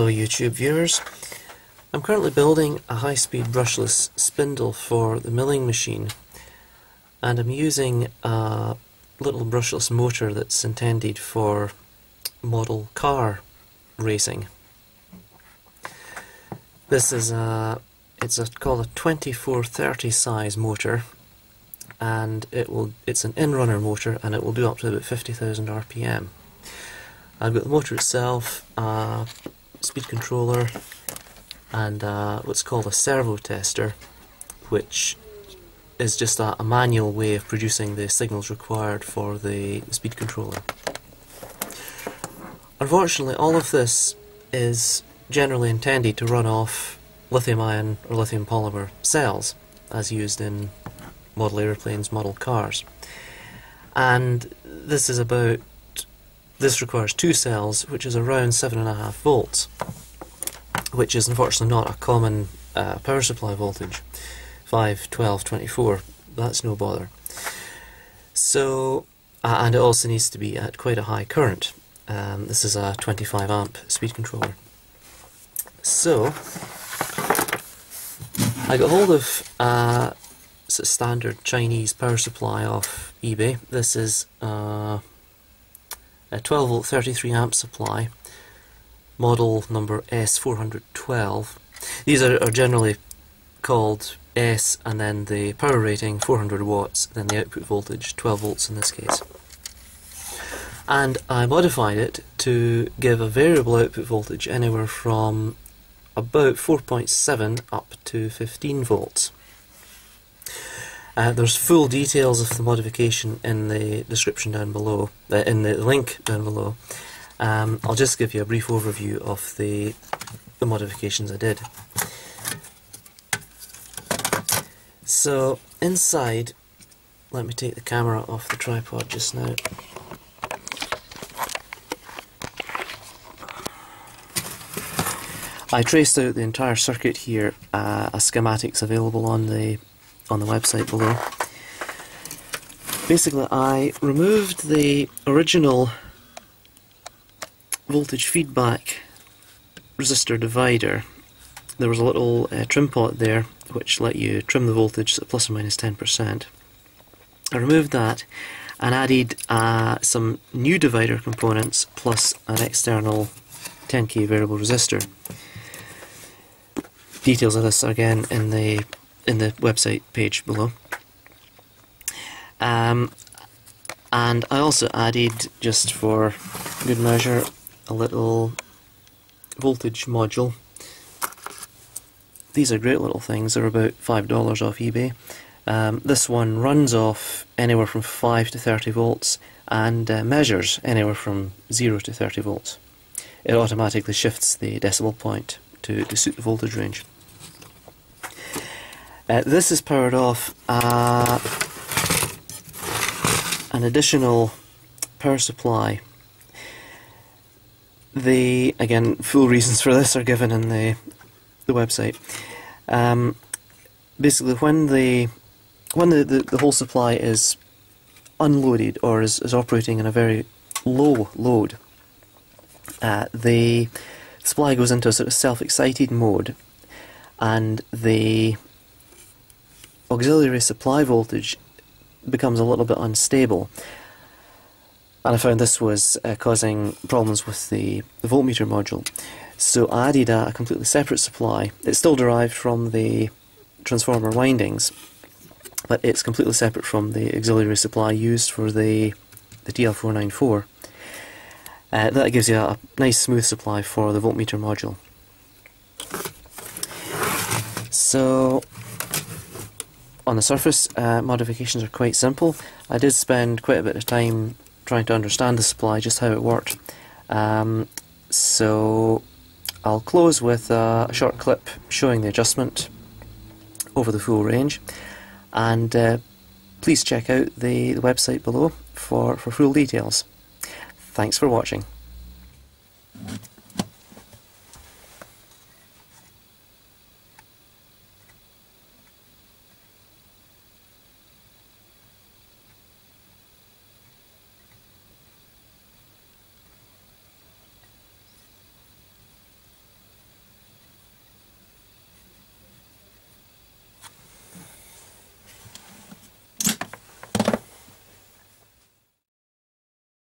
Hello YouTube viewers. I'm currently building a high-speed brushless spindle for the milling machine and I'm using a little brushless motor that's intended for model car racing. This is a it's a, called a 2430 size motor and it will it's an in-runner motor and it will do up to about 50,000 RPM. I've got the motor itself, uh, speed controller and uh, what's called a servo tester which is just a, a, manual way of producing the signals required for the, speed controller. Unfortunately all of this is generally intended to run off lithium ion or lithium polymer cells as used in model aeroplanes, model cars. And this is about this requires two cells, which is around 7.5 volts, which is unfortunately not a common uh, power supply voltage. 5, 12, 24, that's no bother. So, uh, and it also needs to be at quite a high current. Um, this is a 25 amp speed controller. So, I got hold of uh, a standard Chinese power supply off eBay. This is uh, a 12 volt 33 amp supply model number S412 these are, are generally called S and then the power rating 400 watts then the output voltage 12 volts in this case. And I modified it to give a variable output voltage anywhere from about 4.7 up to 15 volts uh, there's full details of the modification in the description down below, uh, in the link down below. Um, I'll just give you a brief overview of the, the modifications I did. So inside, let me take the camera off the tripod just now. I traced out the entire circuit here, uh, a schematics available on the on the website below. Basically, I removed the original voltage feedback resistor divider. There was a little uh, trim pot there which let you trim the voltage at plus or minus 10%. I removed that and added uh, some new divider components plus an external 10k variable resistor. Details of this again in the in the website page below. Um, and I also added, just for good measure, a little voltage module. These are great little things, they're about $5 off eBay. Um, this one runs off anywhere from 5 to 30 volts and uh, measures anywhere from 0 to 30 volts. It automatically shifts the decimal point to, to suit the voltage range. Uh, this is powered off uh, an additional power supply. The again full reasons for this are given in the the website. Um, basically, when the when the, the, the whole supply is unloaded or is, is operating in a very low load, uh, the supply goes into a sort of self-excited mode, and the auxiliary supply voltage becomes a little bit unstable. And I found this was uh, causing problems with the, the voltmeter module. So I added a, a, completely separate supply. It's still derived from the transformer windings, but it's completely separate from the auxiliary supply used for the, the TL494. Uh, that gives you a, a nice smooth supply for the voltmeter module. So on the surface, uh, modifications are quite simple. I did spend quite a bit of time trying to understand the supply, just how it worked. Um, so I'll close with a short clip showing the adjustment over the full range and uh, please check out the, the website below for, for full details. Thanks for watching.